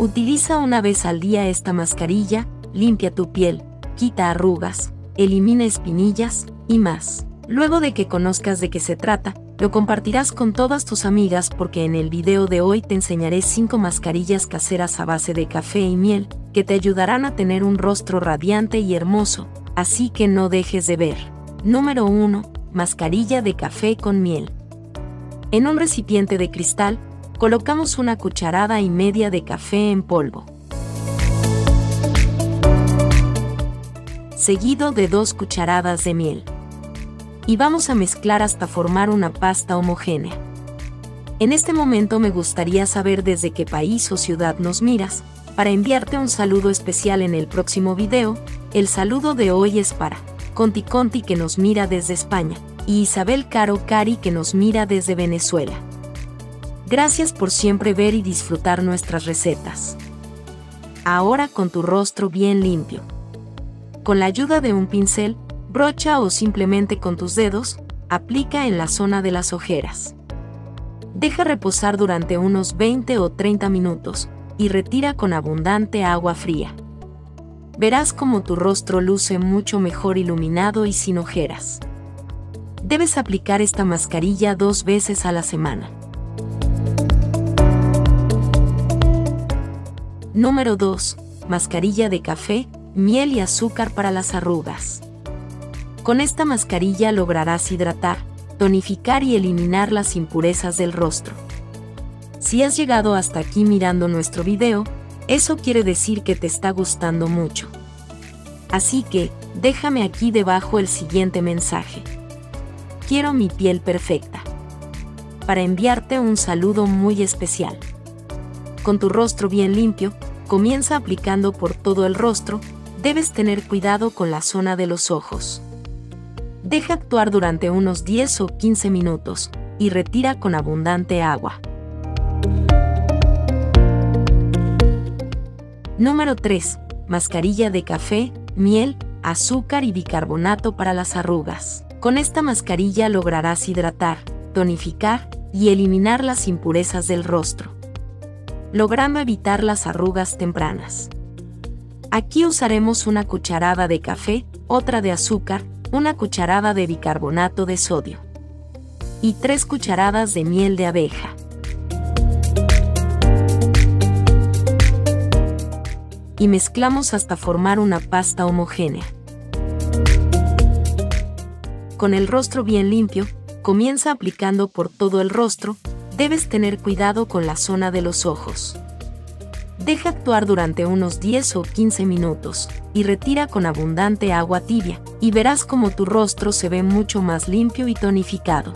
Utiliza una vez al día esta mascarilla, limpia tu piel, quita arrugas, elimina espinillas y más. Luego de que conozcas de qué se trata, lo compartirás con todas tus amigas porque en el video de hoy te enseñaré 5 mascarillas caseras a base de café y miel, que te ayudarán a tener un rostro radiante y hermoso, así que no dejes de ver. Número 1. Mascarilla de café con miel. En un recipiente de cristal, colocamos una cucharada y media de café en polvo. Seguido de dos cucharadas de miel y vamos a mezclar hasta formar una pasta homogénea. En este momento me gustaría saber desde qué país o ciudad nos miras, para enviarte un saludo especial en el próximo video, el saludo de hoy es para Conti Conti que nos mira desde España, y Isabel Caro Cari que nos mira desde Venezuela. Gracias por siempre ver y disfrutar nuestras recetas. Ahora con tu rostro bien limpio. Con la ayuda de un pincel, brocha o simplemente con tus dedos, aplica en la zona de las ojeras. Deja reposar durante unos 20 o 30 minutos y retira con abundante agua fría. Verás como tu rostro luce mucho mejor iluminado y sin ojeras. Debes aplicar esta mascarilla dos veces a la semana. Número 2. Mascarilla de café, miel y azúcar para las arrugas. Con esta mascarilla lograrás hidratar, tonificar y eliminar las impurezas del rostro. Si has llegado hasta aquí mirando nuestro video, eso quiere decir que te está gustando mucho. Así que, déjame aquí debajo el siguiente mensaje. Quiero mi piel perfecta. Para enviarte un saludo muy especial. Con tu rostro bien limpio, comienza aplicando por todo el rostro, debes tener cuidado con la zona de los ojos. Deja actuar durante unos 10 o 15 minutos y retira con abundante agua. Número 3. Mascarilla de café, miel, azúcar y bicarbonato para las arrugas. Con esta mascarilla lograrás hidratar, tonificar y eliminar las impurezas del rostro, logrando evitar las arrugas tempranas. Aquí usaremos una cucharada de café, otra de azúcar una cucharada de bicarbonato de sodio y 3 cucharadas de miel de abeja. Y mezclamos hasta formar una pasta homogénea. Con el rostro bien limpio, comienza aplicando por todo el rostro, debes tener cuidado con la zona de los ojos. Deja actuar durante unos 10 o 15 minutos y retira con abundante agua tibia, y verás como tu rostro se ve mucho más limpio y tonificado.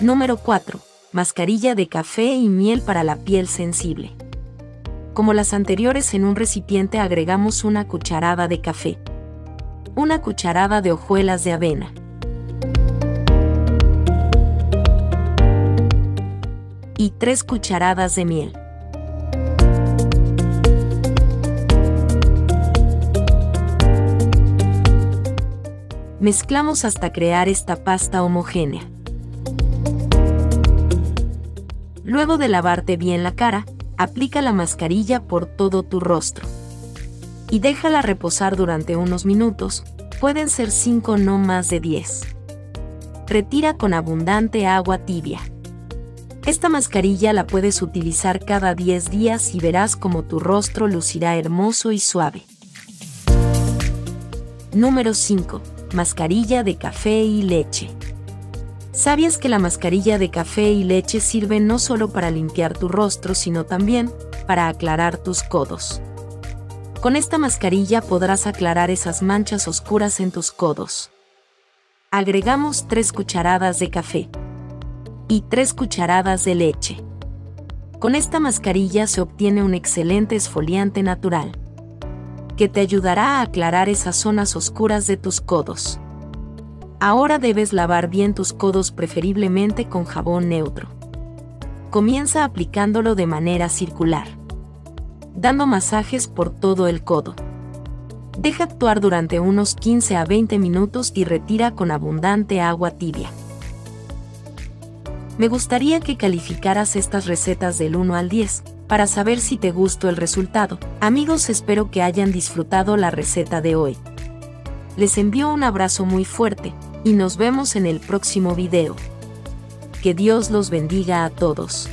Número 4. Mascarilla de café y miel para la piel sensible. Como las anteriores en un recipiente agregamos una cucharada de café, una cucharada de hojuelas de avena, y 3 cucharadas de miel. Mezclamos hasta crear esta pasta homogénea. Luego de lavarte bien la cara, aplica la mascarilla por todo tu rostro. Y déjala reposar durante unos minutos, pueden ser 5 no más de 10. Retira con abundante agua tibia. Esta mascarilla la puedes utilizar cada 10 días y verás como tu rostro lucirá hermoso y suave. Número 5. Mascarilla de café y leche. ¿Sabías que la mascarilla de café y leche sirve no solo para limpiar tu rostro, sino también para aclarar tus codos? Con esta mascarilla podrás aclarar esas manchas oscuras en tus codos. Agregamos 3 cucharadas de café y 3 cucharadas de leche. Con esta mascarilla se obtiene un excelente esfoliante natural, que te ayudará a aclarar esas zonas oscuras de tus codos. Ahora debes lavar bien tus codos preferiblemente con jabón neutro. Comienza aplicándolo de manera circular, dando masajes por todo el codo. Deja actuar durante unos 15 a 20 minutos y retira con abundante agua tibia. Me gustaría que calificaras estas recetas del 1 al 10, para saber si te gustó el resultado. Amigos, espero que hayan disfrutado la receta de hoy. Les envío un abrazo muy fuerte, y nos vemos en el próximo video. Que Dios los bendiga a todos.